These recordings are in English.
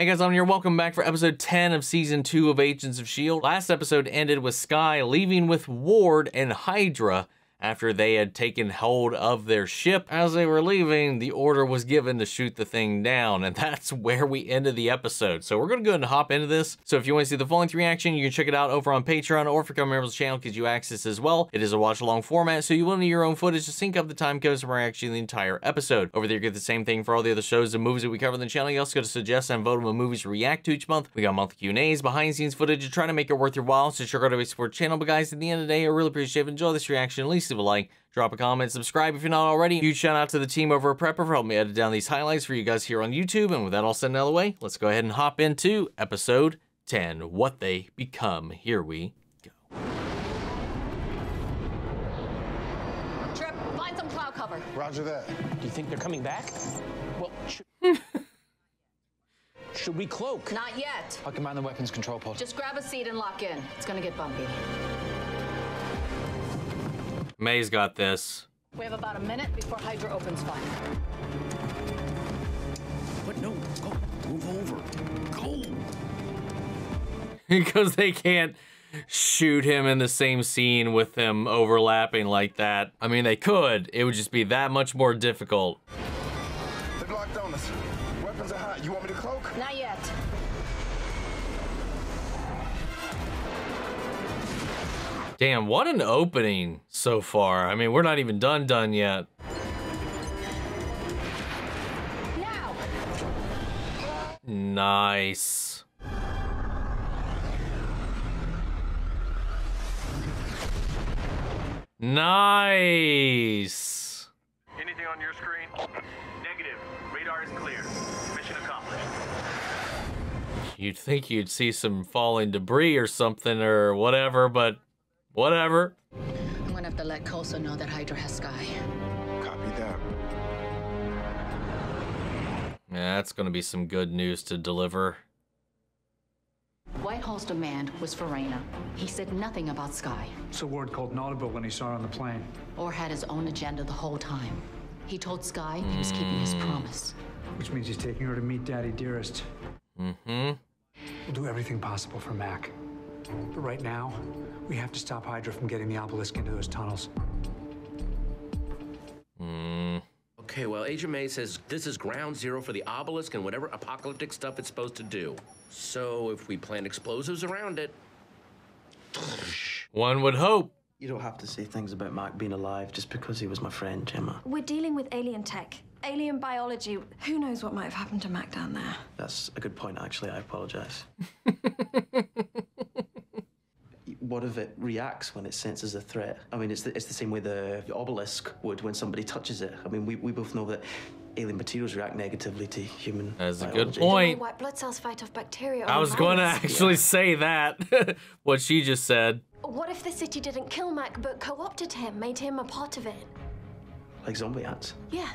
Hey guys, I'm here. Welcome back for episode 10 of season 2 of Agents of S.H.I.E.L.D. Last episode ended with Skye leaving with Ward and Hydra after they had taken hold of their ship. As they were leaving, the order was given to shoot the thing down, and that's where we ended the episode. So we're gonna go ahead and hop into this. So if you want to see the full length reaction, you can check it out over on Patreon, or if you become of the channel, gives you access as well. It is a watch along format, so you will need your own footage to sync up the time codes from actually the entire episode. Over there, you get the same thing for all the other shows and movies that we cover on the channel. You also get to suggest and vote on the movies to react to each month. We got monthly Q&As, behind scenes footage, to try to make it worth your while. So sure go to support channel. But guys, at the end of the day, I really appreciate it. Enjoy this reaction. At least leave a like drop a comment, subscribe if you're not already. Huge shout out to the team over at Prepper for helping me edit down these highlights for you guys here on YouTube. And with that all said and out of the way, let's go ahead and hop into episode 10, What They Become. Here we go. Trip, find some cloud cover. Roger that. Do you think they're coming back? Well, should we cloak? Not yet. I'll command the weapons control pod. Just grab a seat and lock in. It's gonna get bumpy. May's got this. We have about a minute before Hydra opens fire. But No, go. Move over. Go. because they can't shoot him in the same scene with them overlapping like that. I mean, they could. It would just be that much more difficult. Damn, what an opening so far. I mean, we're not even done done yet. Now! Nice. Nice. Anything on your screen? Negative. Radar is clear. Mission accomplished. You'd think you'd see some falling debris or something or whatever, but whatever. I'm gonna have to let Coulson know that Hydra has Skye. Copy that. Yeah, that's gonna be some good news to deliver. Whitehall's demand was for Raina. He said nothing about Skye, So Ward called an audible when he saw her on the plane. or had his own agenda the whole time. He told Skye he was keeping his promise. Which means he's taking her to meet Daddy Dearest. Mm-hmm. We'll do everything possible for Mack. But right now, we have to stop Hydra from getting the obelisk into those tunnels. Mm. Okay, well, Agent May says this is ground zero for the obelisk and whatever apocalyptic stuff it's supposed to do. So if we plant explosives around it, One would hope. You don't have to say things about Mack being alive just because he was my friend, Jemma. We're dealing with alien tech, alien biology. Who knows what might have happened to Mack down there? That's a good point, actually. I apologize. what if it reacts when it senses a threat? I mean, it's the, it's the same way the obelisk would when somebody touches it. I mean, we, we both know that alien materials react negatively to human That's a good point. White blood cells fight off bacteria. I was going to virus. actually say that. what she just said. What if the city didn't kill Mack but co-opted him, made him a part of it? Like zombie ants. Yeah.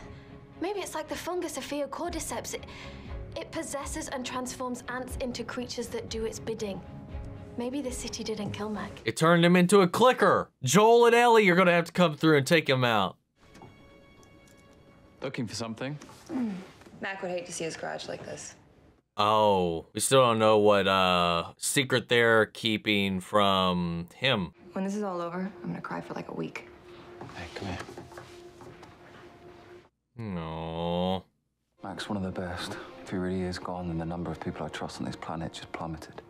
Maybe it's like the fungus of Cordyceps. It, it possesses and transforms ants into creatures that do its bidding. Maybe the city didn't kill Mack. It turned him into a clicker. Joel and Ellie you're going to have to come through and take him out. Looking for something? Mack would hate to see his garage like this. Oh, we still don't know what uh secret they're keeping from him. When this is all over, I'm gonna cry for like a week. Hey, come here. No. Mack's one of the best. If he really is gone, then the number of people I trust on this planet just plummeted.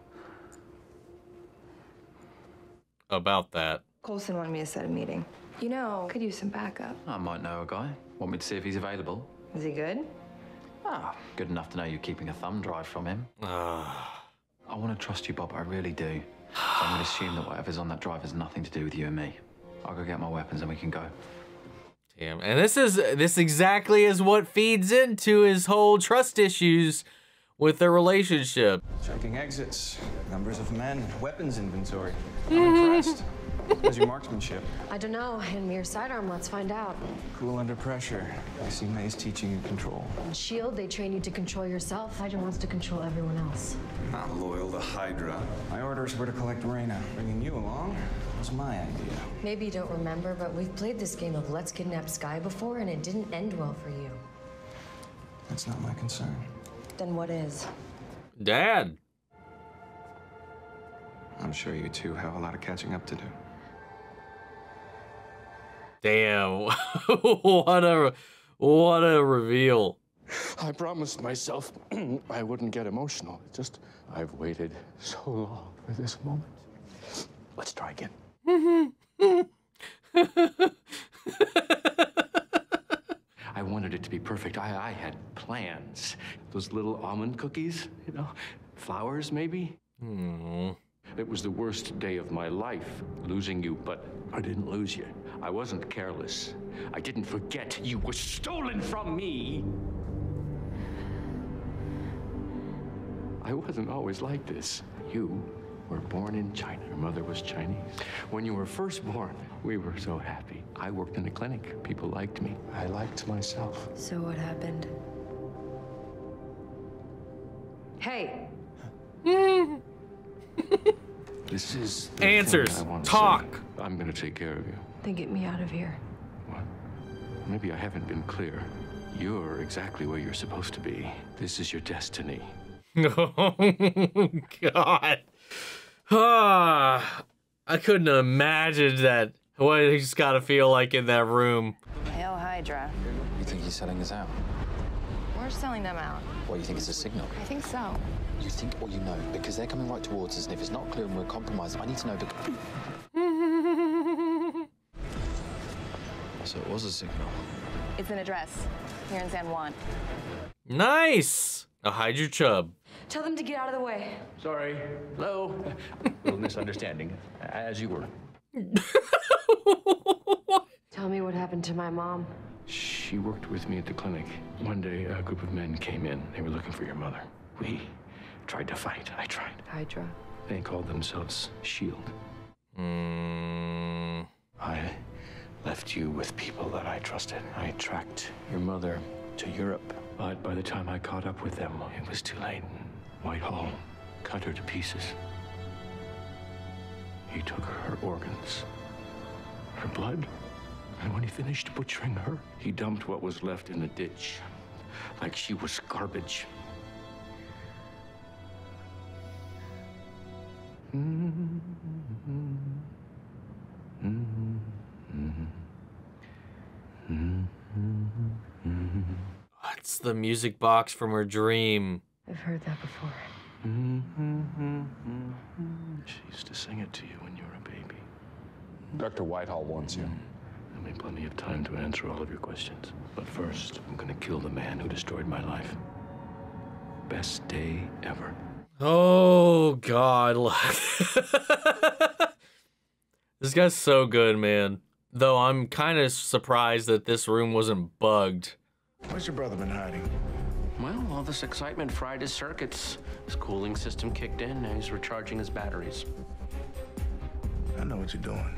About that. Coulson wanted me to set a meeting. You know, could use some backup. I might know a guy. Want me to see if he's available? Is he good? Ah, good enough to know you're keeping a thumb drive from him. Ah. I want to trust you, Bob. I really do. So I'm going to assume that whatever's on that drive has nothing to do with you and me. I'll go get my weapons and we can go. Damn. And this is this exactly is what feeds into his whole trust issues with their relationship. Checking exits, numbers of men, weapons inventory. I'm impressed. How's your marksmanship? I don't know. In mere sidearm, let's find out. Cool under pressure. I see May's teaching you control. In S.H.I.E.L.D., they train you to control yourself. Hydra wants to control everyone else. I'm loyal to Hydra. My orders were to collect Raina. Bringing you along was my idea. Maybe you don't remember, but we've played this game of Let's Kidnap Skye before, and it didn't end well for you. That's not my concern. Then what is? Dad. I'm sure you two have a lot of catching up to do. Damn. what a what a reveal. I promised myself I wouldn't get emotional. It's just I've waited so long for this moment. Let's try again. I wanted it to be perfect. I, I had plans. Those little almond cookies, you know, flowers maybe. Hmm. It was the worst day of my life, losing you, but I didn't lose you. I wasn't careless. I didn't forget you were stolen from me. I wasn't always like this. You were born in China. Your mother was Chinese. When you were first born, we were so happy. I worked in a clinic. People liked me. I liked myself. So what happened? Hey! This is Answers. thing I want to Talk. say. I'm gonna take care of you. Then get me out of here. What? Maybe I haven't been clear. You're exactly where you're supposed to be. This is your destiny. Oh God. Ah, I couldn't imagine that. What he's got to feel like in that room. Hail Hydra. You think he's selling us out? We're selling them out. What, do you think it's a signal? I think so. You think or you know? Because they're coming right towards us, and if it's not clear and we're compromised, I need to know because... so it was a signal. It's an address here in San Juan. Nice. A Hydra Chub. Tell them to get out of the way. Sorry. Hello. Little misunderstanding, as you were. Tell me what happened to my mom. She worked with me at the clinic. One day, a group of men came in. They were looking for your mother. We tried to fight. I tried. Hydra. They called themselves SHIELD. Mm. I left you with people that I trusted. I tracked your mother to Europe. But by the time I caught up with them, it was too late. Whitehall cut her to pieces. He took her organs, her blood, and when he finished butchering her, he dumped what was left in the ditch, like she was garbage. What's the music box from her dream? I've heard that before. She used to sing it to you when you were a baby. Dr. Whitehall wants you. There'll be plenty of time to answer all of your questions. But first, I'm gonna kill the man who destroyed my life. Best day ever. Oh God. this guy's so good, man. Though I'm kind of surprised that this room wasn't bugged. Where's your brother been hiding? Well, all this excitement fried his circuits. His cooling system kicked in, now he's recharging his batteries. I know what you're doing.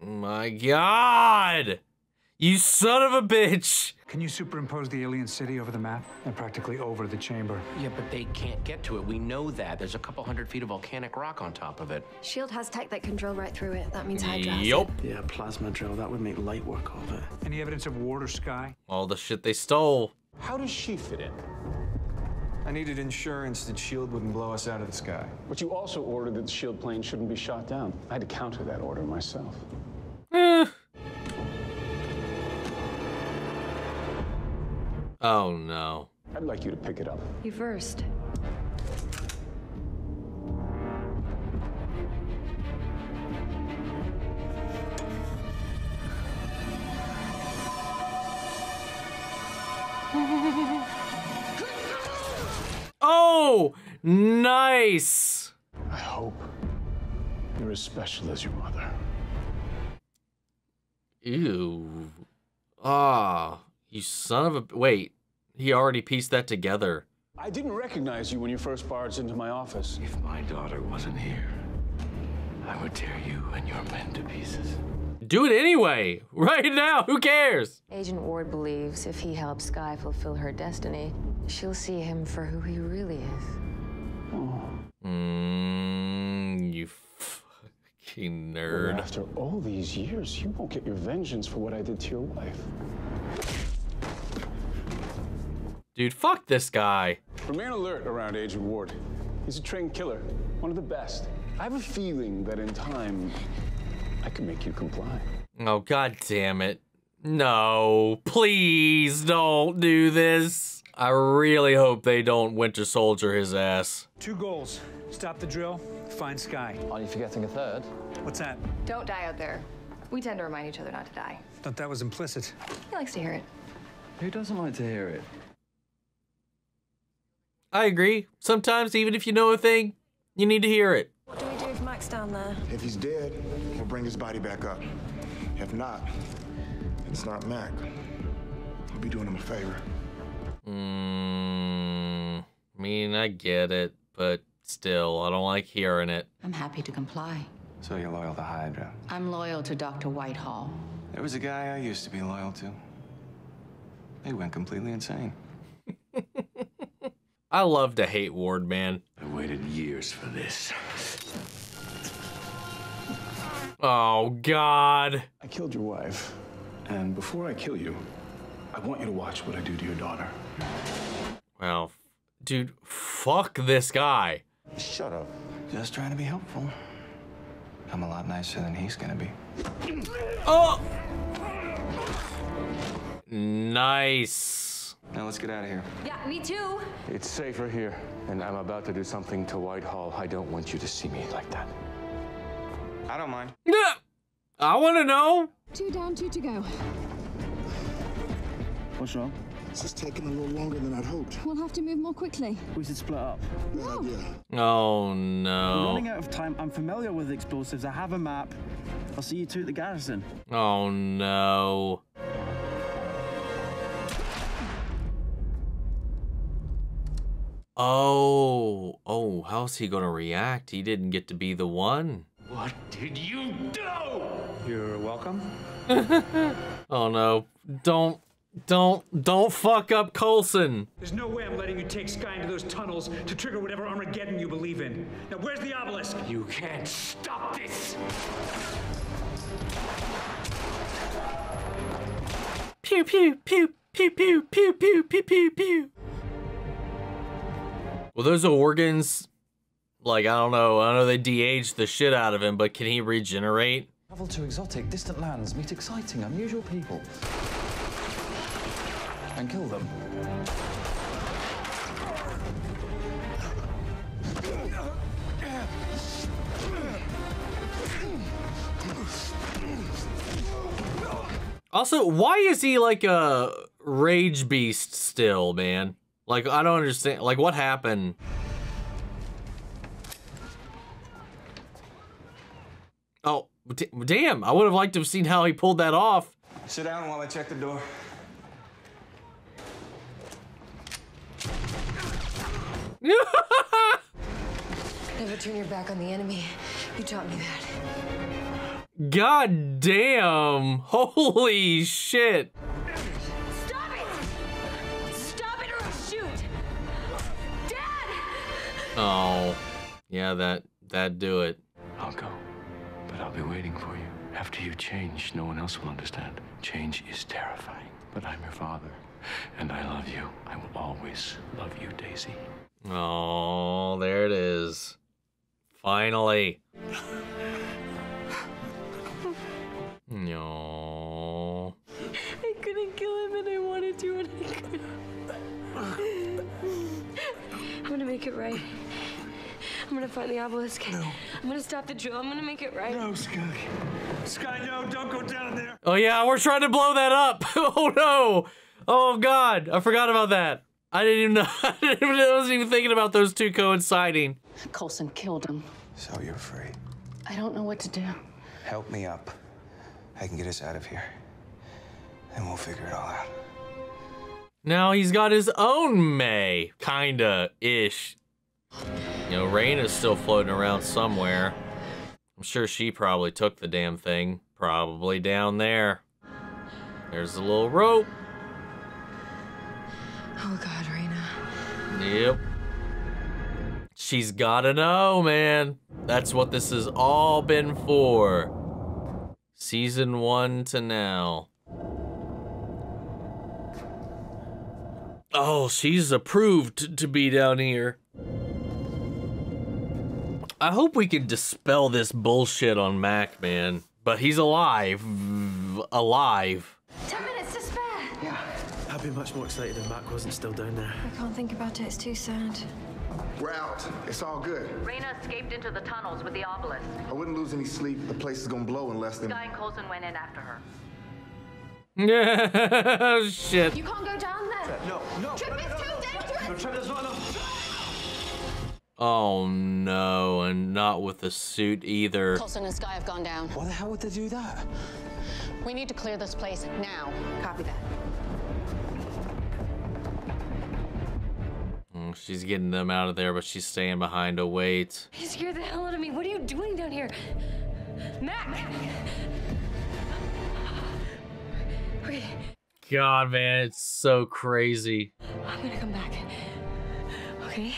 My God. You son of a bitch. Can you superimpose the alien city over the map and practically over the chamber? Yeah, but they can't get to it. We know that. There's a couple hundred feet of volcanic rock on top of it. Shield has tech that can drill right through it. That means Hydra. has Yup. Yeah, plasma drill. That would make light work of it. Any evidence of Ward or Skye? All the shit they stole. How does she fit in? I needed insurance that S.H.I.E.L.D. wouldn't blow us out of the sky. But you also ordered that the shield plane shouldn't be shot down. I had to counter that order myself. Eh. Oh no. I'd like you to pick it up. You first. Oh, nice. I hope you're as special as your mother. Ew. Ah, you son of a. Wait, he already pieced that together. I didn't recognize you when you first barged into my office. If my daughter wasn't here, I would tear you and your men to pieces. Do it anyway, right now. Who cares? Agent Ward believes if he helps Skye fulfill her destiny, she'll see him for who he really is. Mmm, you fucking But nerd. after all these years, you won't get your vengeance for what I did to your wife. Dude, fuck this guy. Remain alert around Agent Ward. He's a trained killer, one of the best. I have a feeling that in time, I can make you comply. Oh, god damn it. No, please don't do this. I really hope they don't Winter Soldier his ass. Two goals. Stop the drill, find Skye. Are you forgetting a third? What's that? Don't die out there. We tend to remind each other not to die. Thought that was implicit. He likes to hear it. Who doesn't like to hear it? I agree. Sometimes, even if you know a thing, you need to hear it. What do we do if Mack's down there? If he's dead, we'll bring his body back up. If not, it's not Mack. We'll be doing him a favor. Mm, I mean, I get it, but still, I don't like hearing it. I'm happy to comply. So you're loyal to Hydra? I'm loyal to Dr. Whitehall. There was a guy I used to be loyal to. He went completely insane. I love to hate Ward, man. I waited years for this. Oh, God. I killed your wife. And before I kill you, I want you to watch what I do to your daughter. Well, dude, fuck this guy. Shut up. Just trying to be helpful. I'm a lot nicer than he's gonna be. Oh! Nice. Now let's get out of here. Yeah, me too. It's safer here, and I'm about to do something to Whitehall. I don't want you to see me like that. I don't mind. Yeah. I want to know. Two down, two to go. What's wrong? This is taking a little longer than I'd hoped. We'll have to move more quickly. We should split up. Bad idea. Oh, I'm no. running out of time. I'm familiar with explosives. I have a map. I'll see you two at the garrison. Oh, no. Oh, oh, how's he gonna react? He didn't get to be the one. What did you do? You're welcome. Oh no, don't, don't, don't fuck up Coulson. There's no way I'm letting you take Skye into those tunnels to trigger whatever Armageddon you believe in. Now, where's the obelisk? You can't stop this. Pew pew pew pew pew pew pew pew pew pew. Well, those organs, like I don't know, I know they de-aged the shit out of him, but can he regenerate? Travel to exotic, distant lands, meet exciting, unusual people. And kill them. Also, why is he like a rage beast still, man? Like I don't understand. Like what happened? Oh, d- damn! I would have liked to have seen how he pulled that off. Sit down while I check the door. Never turn your back on the enemy. You taught me that. God damn! Holy shit! Oh, yeah, that that do it. I'll go, but I'll be waiting for you. After you change, no one else will understand. Change is terrifying, but I'm your father, and I love you. I will always love you, Daisy. Oh, there it is. Finally. No. I couldn't kill him and I wanted to and I couldn't. I'm gonna make it right. I'm gonna find the obelisk. No. I'm gonna stop the drill. I'm gonna make it right. No, Skye. Skye, no, don't go down there. Oh yeah, we're trying to blow that up. oh no. Oh god, I forgot about that. I didn't even know. I, didn't even, I wasn't even thinking about those two coinciding. Coulson killed him. So you're free. I don't know what to do. Help me up. I can get us out of here. And we'll figure it all out. Now he's got his own May, kinda ish. You know, Rain is still floating around somewhere. I'm sure she probably took the damn thing. Probably down there. There's a little rope. Oh God, Raina. Yep. She's gotta know, man. That's what this has all been for. Season one to now. Oh, she's approved to be down here. I hope we can dispel this bullshit on Mack, man. But he's alive. Alive. Ten minutes to spare. Yeah. I'd be much more excited if Mack wasn't still down there. I can't think about it. It's too sad. We're out. It's all good. Raina escaped into the tunnels with the obelisk. I wouldn't lose any sleep. The place is gonna blow in less than. Skye and Coulson went in after her. Yeah, shit. You can't go down there. No, no. Trip is too dangerous. No, Trip, there's not enough. Oh no, and not with the suit either. Coulson and Skye have gone down. Why the hell would they do that? We need to clear this place now. Copy that. Mm, She's getting them out of there, but she's staying behind to wait. You scared the hell out of me. What are you doing down here? Mack! Okay, God, man, it's so crazy. I'm gonna come back. Okay?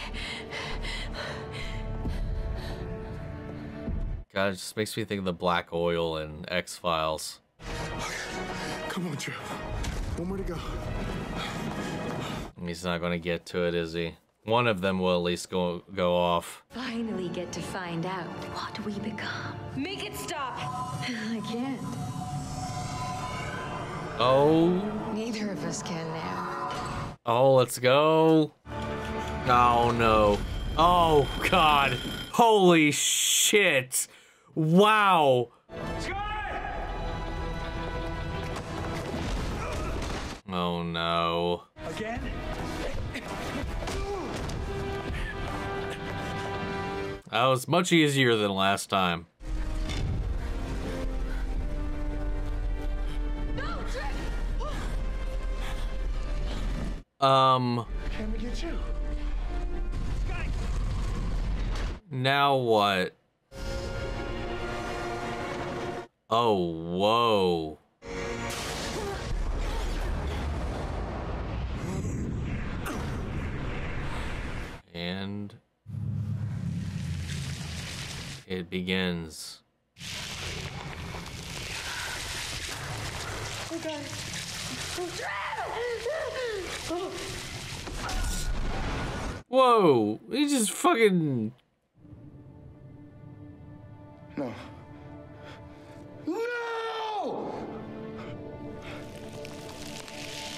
God, it just makes me think of the black oil and X Files. Come on, Trip. One more to go. He's not gonna get to it, is he? One of them will at least go go off. Finally get to find out what we become. Make it stop! I can't. Oh, Neither of us can now. oh, let's go. Oh no. Oh God. Holy shit. Wow. Oh no. Again? That was much easier than last time. Um, Can we get you? now what? Oh, whoa. And it begins. Oh god. Oh, Whoa, he just fucking. No.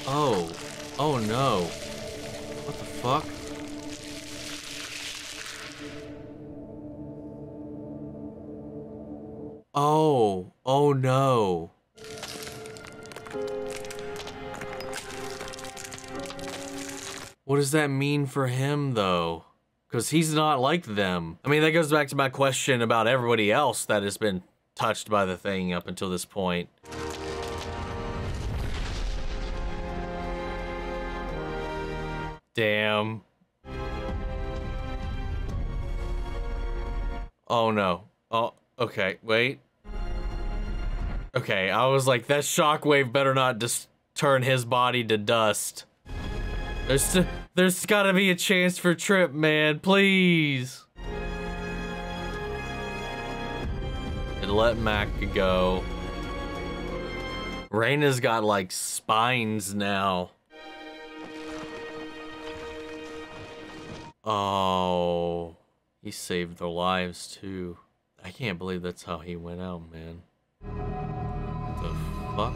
Oh, oh no. What the fuck? Oh, oh no. What does that mean for him though? Because he's not like them. I mean, that goes back to my question about everybody else that has been touched by the thing up until this point. Damn. Oh no. Oh, okay, wait. Okay, I was like, that shockwave better not just turn his body to dust. There's there's gotta be a chance for Trip, man, please. And let Mack go. Raina's got like spines now. Oh, he saved their lives too. I can't believe that's how he went out, man. The fuck?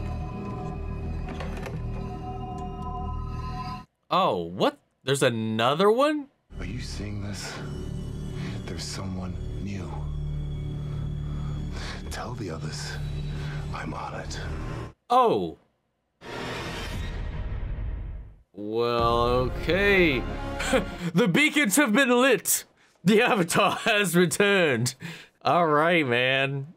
Oh, what? There's another one? Are you seeing this? There's someone new. Tell the others I'm on it. Oh. Well, okay. the beacons have been lit. The Avatar has returned. All right, man.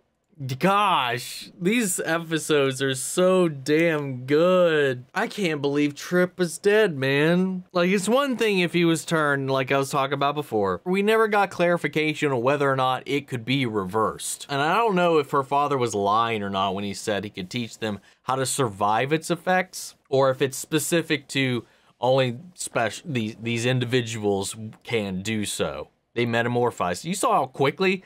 Gosh, these episodes are so damn good. I can't believe Trip is dead, man. Like, it's one thing if he was turned, like I was talking about before. We never got clarification on whether or not it could be reversed. And I don't know if her father was lying or not when he said he could teach them how to survive its effects, or if it's specific to only special these these individuals can do so. They metamorphized. You saw how quickly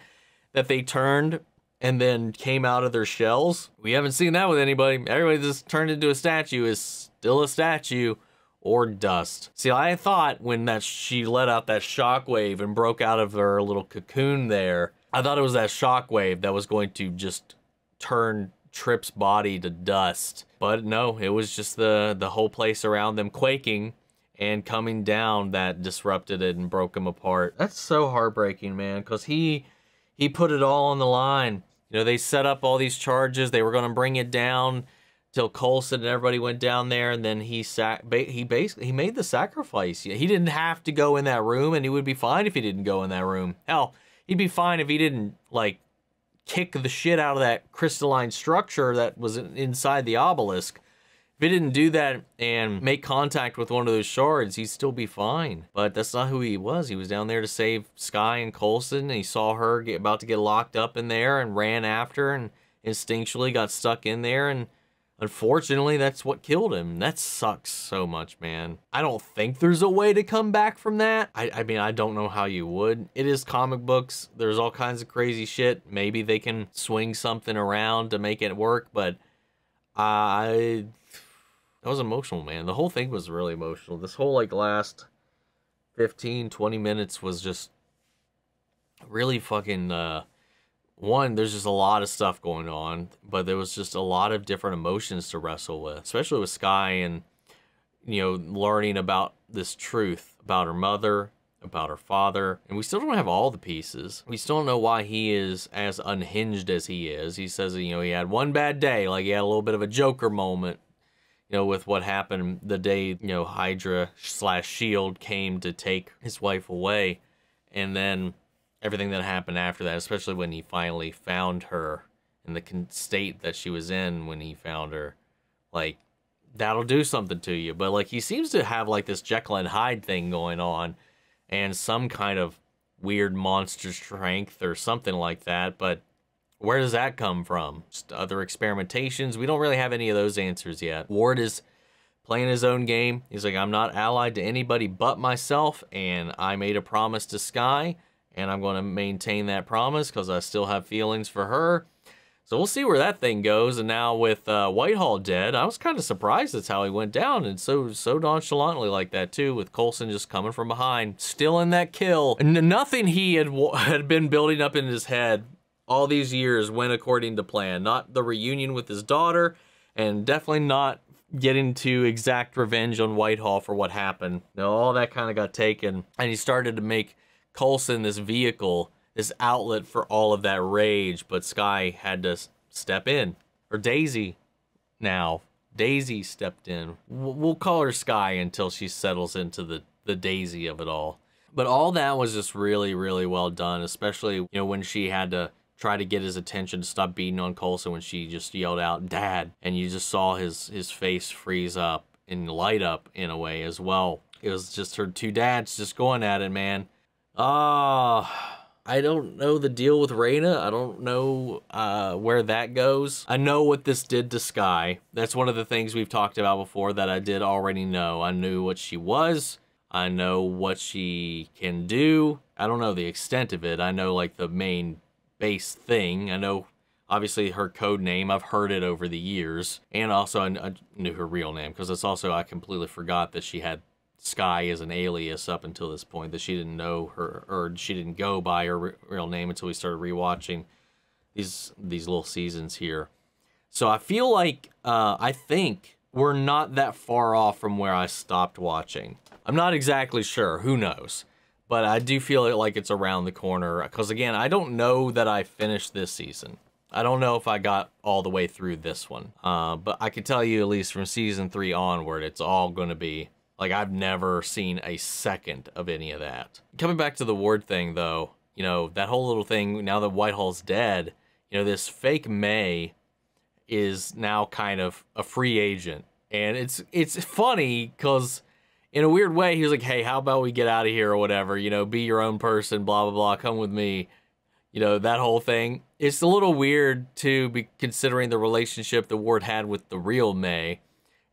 that they turned and then came out of their shells. We haven't seen that with anybody. Everybody just turned into a statue is still a statue or dust. See, I thought when that she let out that shockwave and broke out of her little cocoon there, I thought it was that shockwave that was going to just turn Trip's body to dust. But no, it was just the the whole place around them quaking and coming down that disrupted it and broke him apart. That's so heartbreaking, man, because he he put it all on the line. You know, they set up all these charges. They were going to bring it down till Coulson and everybody went down there, and then he he basically he made the sacrifice. He didn't have to go in that room, and he would be fine if he didn't go in that room. Hell, he'd be fine if he didn't like kick the shit out of that crystalline structure that was inside the obelisk. If he didn't do that and make contact with one of those shards, he'd still be fine. But that's not who he was. He was down there to save Skye and Coulson. And he saw her get, about to get locked up in there and ran after and instinctually got stuck in there. And unfortunately, that's what killed him. That sucks so much, man. I don't think there's a way to come back from that. I, I mean, I don't know how you would. It is comic books. There's all kinds of crazy shit. Maybe they can swing something around to make it work, but I that was emotional, man. The whole thing was really emotional. This whole like last 15, 20 minutes was just really fucking uh one, there's just a lot of stuff going on, but there was just a lot of different emotions to wrestle with, especially with Skye and you know, learning about this truth about her mother, about her father, and we still don't have all the pieces. We still don't know why he is as unhinged as he is. He says, you know, he had one bad day, like he had a little bit of a Joker moment, you know, with what happened the day, you know, Hydra slash Shield came to take his wife away, and then everything that happened after that, especially when he finally found her in the state that she was in when he found her, like that'll do something to you. But like he seems to have like this Jekyll and Hyde thing going on, and some kind of weird monster strength or something like that. But where does that come from? Just other experimentations? We don't really have any of those answers yet. Ward is playing his own game. He's like, I'm not allied to anybody but myself, and I made a promise to Skye, and I'm going to maintain that promise because I still have feelings for her. So we'll see where that thing goes. And now with uh, Whitehall dead, I was kind of surprised that's how he went down, and so so nonchalantly like that too, with Coulson just coming from behind, still in that kill. And nothing he had had been building up in his head all these years went according to plan. Not the reunion with his daughter, and definitely not getting to exact revenge on Whitehall for what happened. No, all that kind of got taken, and he started to make Coulson this vehicle, this outlet for all of that rage. But Skye had to step in, or Daisy, now Daisy stepped in. We'll call her Skye until she settles into the the Daisy of it all. But all that was just really, really well done, especially you know when she had to try to get his attention to stop beating on Coulson when she just yelled out "Dad," and you just saw his his face freeze up and light up in a way as well. It was just her two dads just going at it, man. Ah. I don't know the deal with Raina. I don't know uh, where that goes. I know what this did to Skye. That's one of the things we've talked about before that I did already know. I knew what she was. I know what she can do. I don't know the extent of it. I know like the main base thing. I know obviously her code name. I've heard it over the years. And also I, I knew her real name because it's also I completely forgot that she had Skye as an alias up until this point that she didn't know her or she didn't go by her real name until we started rewatching these these little seasons here. So I feel like uh, I think we're not that far off from where I stopped watching. I'm not exactly sure. Who knows? But I do feel like it's around the corner because again, I don't know that I finished this season. I don't know if I got all the way through this one. Uh, but I can tell you at least from season three onward, it's all going to be like I've never seen a second of any of that. Coming back to the Ward thing though, you know, that whole little thing, now that Whitehall's dead, you know, this fake May is now kind of a free agent. And it's it's funny because in a weird way, he was like, hey, how about we get out of here or whatever, you know, be your own person, blah, blah, blah, come with me. You know, that whole thing. It's a little weird to be considering the relationship the Ward had with the real May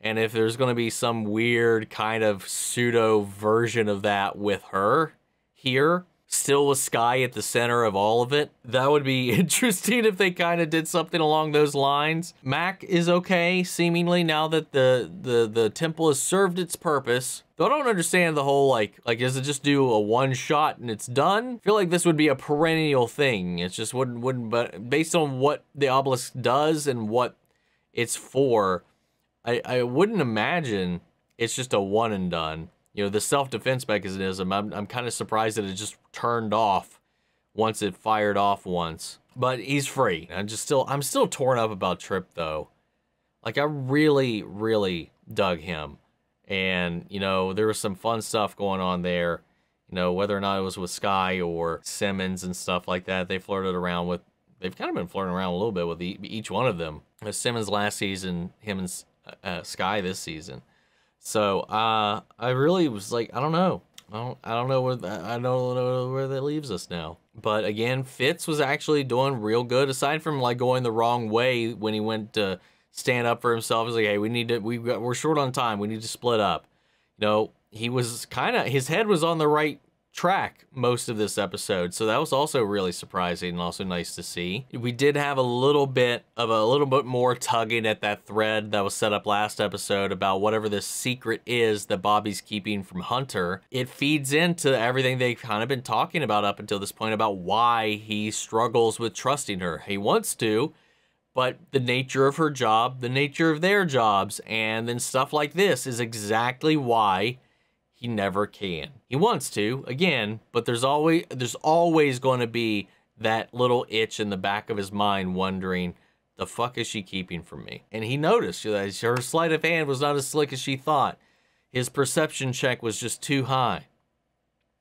and if there's going to be some weird kind of pseudo version of that with her here. Still with Skye at the center of all of it. That would be interesting if they kind of did something along those lines. Mack is okay, seemingly, now that the, the, the temple has served its purpose. Though I don't understand the whole, like, like, does it just do a one shot and it's done? I feel like this would be a perennial thing. It's just wouldn't, wouldn't, but based on what the obelisk does and what it's for, I, I wouldn't imagine it's just a one and done you know, the self-defense mechanism, I'm, I'm kind of surprised that it just turned off once it fired off once. But he's free. I'm just still, I'm still torn up about Trip though. Like I really, really dug him. And, you know, there was some fun stuff going on there. You know, whether or not it was with Skye or Simmons and stuff like that, they flirted around with, they've kind of been flirting around a little bit with each one of them. Simmons last season, him and uh, Skye this season. So uh, I really was like, I don't know. I don't, I don't know where that, I don't know where that leaves us now. But again, Fitz was actually doing real good. Aside from like going the wrong way when he went to stand up for himself, he's like, hey, we need to, we got, we're short on time. We need to split up. You know, he was kind of his head was on the right track most of this episode. So that was also really surprising and also nice to see. We did have a little bit of a little bit more tugging at that thread that was set up last episode about whatever this secret is that Bobbi's keeping from Hunter. It feeds into everything they've kind of been talking about up until this point about why he struggles with trusting her. He wants to, but the nature of her job, the nature of their jobs, and then stuff like this is exactly why he never can. He wants to, again, but there's always there's always going to be that little itch in the back of his mind wondering, the fuck is she keeping from me? And he noticed that her sleight of hand was not as slick as she thought. His perception check was just too high.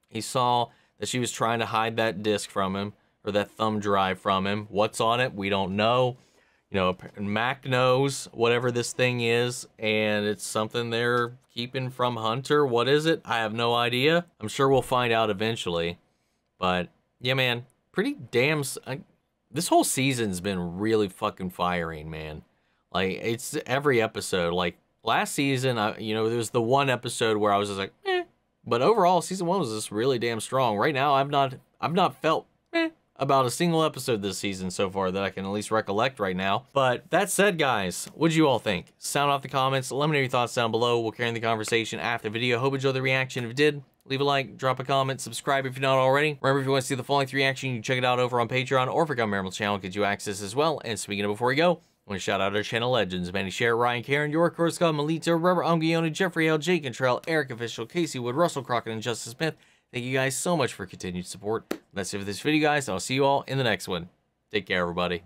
He saw that she was trying to hide that disc from him, or that thumb drive from him. What's on it? We don't know. You know, Mack knows whatever this thing is, and it's something they're keeping from Hunter. What is it? I have no idea. I'm sure we'll find out eventually. But yeah, man, pretty damn. I, this whole season's been really fucking firing, man. Like it's every episode. Like last season, I you know, there was the one episode where I was just like, eh. But overall, season one was just really damn strong. Right now, I've not I've not felt about a single episode this season so far that I can at least recollect right now. But that said, guys, what do you all think? Sound off the comments. Let me know your thoughts down below. We'll carry on the conversation after the video. Hope you enjoyed the reaction. If you did, leave a like, drop a comment, subscribe if you're not already. Remember, if you want to see the length reaction, you can check it out over on Patreon or for Marvel channel, get you access as well. And speaking of before we go, I want to shout out our channel legends, Manny Share, Ryan Karen, York, Scott, Melita, Robert, Ungiona, Jeffrey L, Jake Eric Official, Casey Wood, Russell Crockett, and Justice Smith. Thank you guys so much for continued support. That's it for this video, guys. I'll see you all in the next one. Take care, everybody.